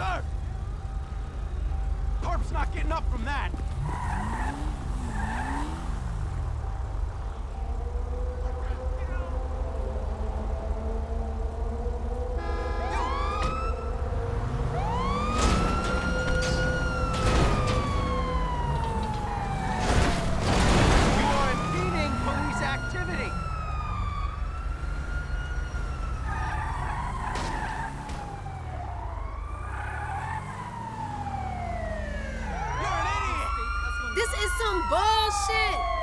Sir! Corp's not getting up from that! Some bullshit.